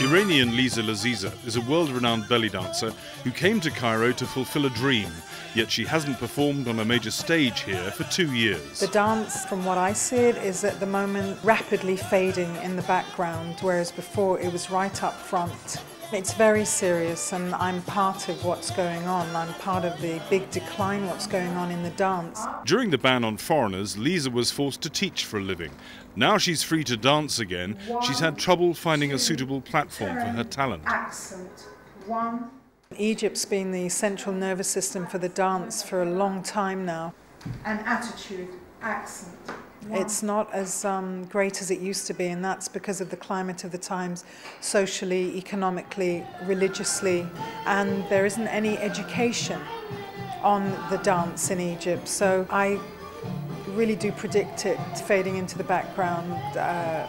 Iranian Liza Laziza is a world renowned belly dancer who came to Cairo to fulfill a dream, yet she hasn't performed on a major stage here for two years. The dance, from what I see it, is at the moment rapidly fading in the background, whereas before it was right up front. It's very serious, and I'm part of what's going on. I'm part of the big decline, what's going on in the dance. During the ban on foreigners, Liza was forced to teach for a living. Now she's free to dance again. She's had trouble finding a suitable platform for her talent. Accent. One. Egypt's been the central nervous system for the dance for a long time now. An attitude, accent. It's not as um, great as it used to be, and that's because of the climate of the times, socially, economically, religiously, and there isn't any education on the dance in Egypt. So I really do predict it fading into the background uh,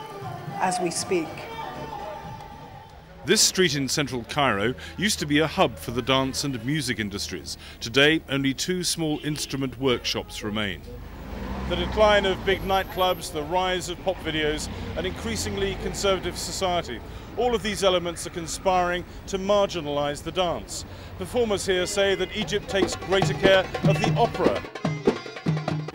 as we speak. This street in central Cairo used to be a hub for the dance and music industries. Today, only two small instrument workshops remain. The decline of big nightclubs, the rise of pop videos, an increasingly conservative society. All of these elements are conspiring to marginalise the dance. Performers here say that Egypt takes greater care of the opera.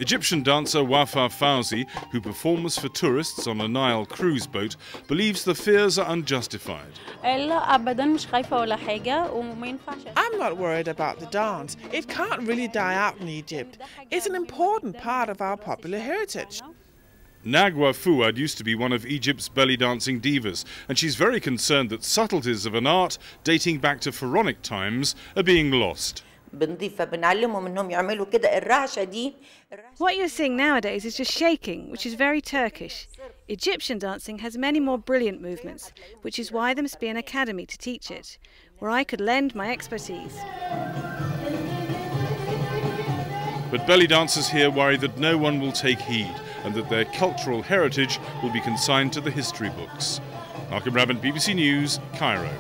Egyptian dancer Wafa Fauzi, who performs for tourists on a Nile cruise boat, believes the fears are unjustified. I'm not worried about the dance. It can't really die out in Egypt. It's an important part of our popular heritage. Nagwa Fouad used to be one of Egypt's belly dancing divas, and she's very concerned that subtleties of an art dating back to pharaonic times are being lost. What you're seeing nowadays is just shaking, which is very Turkish. Egyptian dancing has many more brilliant movements, which is why there must be an academy to teach it, where I could lend my expertise. But belly dancers here worry that no one will take heed and that their cultural heritage will be consigned to the history books. Malcolm Brabant, BBC News, Cairo.